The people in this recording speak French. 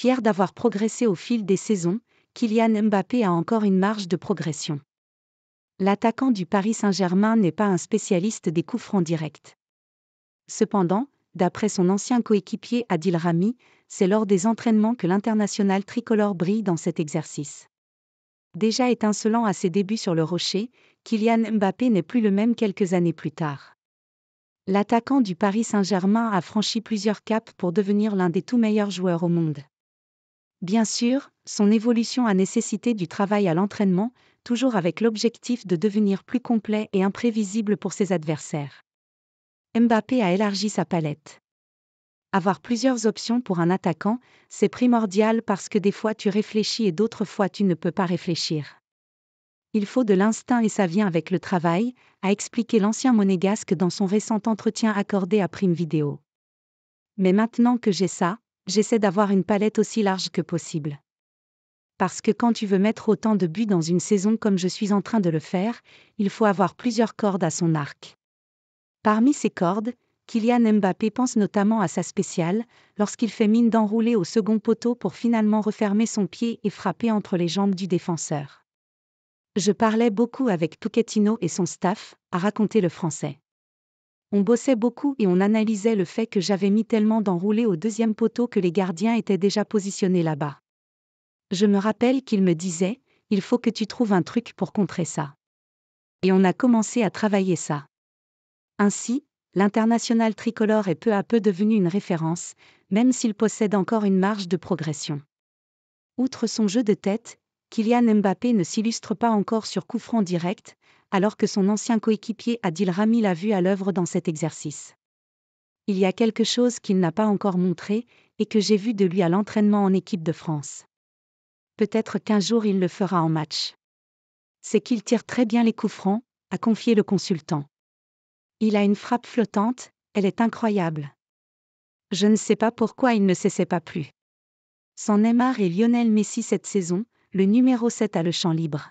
Fier d'avoir progressé au fil des saisons, Kylian Mbappé a encore une marge de progression. L'attaquant du Paris Saint-Germain n'est pas un spécialiste des coups francs directs. Cependant, d'après son ancien coéquipier Adil Rami, c'est lors des entraînements que l'international tricolore brille dans cet exercice. Déjà étincelant à ses débuts sur le rocher, Kylian Mbappé n'est plus le même quelques années plus tard. L'attaquant du Paris Saint-Germain a franchi plusieurs caps pour devenir l'un des tout meilleurs joueurs au monde. Bien sûr, son évolution a nécessité du travail à l'entraînement, toujours avec l'objectif de devenir plus complet et imprévisible pour ses adversaires. Mbappé a élargi sa palette. Avoir plusieurs options pour un attaquant, c'est primordial parce que des fois tu réfléchis et d'autres fois tu ne peux pas réfléchir. Il faut de l'instinct et ça vient avec le travail, a expliqué l'ancien monégasque dans son récent entretien accordé à Prime Vidéo. Mais maintenant que j'ai ça, j'essaie d'avoir une palette aussi large que possible. Parce que quand tu veux mettre autant de buts dans une saison comme je suis en train de le faire, il faut avoir plusieurs cordes à son arc. Parmi ces cordes, Kylian Mbappé pense notamment à sa spéciale, lorsqu'il fait mine d'enrouler au second poteau pour finalement refermer son pied et frapper entre les jambes du défenseur. Je parlais beaucoup avec Pochettino et son staff, a raconté le français. On bossait beaucoup et on analysait le fait que j'avais mis tellement d'enroulés au deuxième poteau que les gardiens étaient déjà positionnés là-bas. Je me rappelle qu'il me disait, il faut que tu trouves un truc pour contrer ça. Et on a commencé à travailler ça. Ainsi, l'international tricolore est peu à peu devenu une référence, même s'il possède encore une marge de progression. Outre son jeu de tête, Kylian Mbappé ne s'illustre pas encore sur coup franc direct, alors que son ancien coéquipier Adil Rami l'a vu à l'œuvre dans cet exercice. Il y a quelque chose qu'il n'a pas encore montré, et que j'ai vu de lui à l'entraînement en équipe de France. Peut-être qu'un jour il le fera en match. C'est qu'il tire très bien les coups francs, a confié le consultant. Il a une frappe flottante, elle est incroyable. Je ne sais pas pourquoi il ne cessait pas plus. Sans Neymar et Lionel Messi cette saison, le numéro 7 a le champ libre.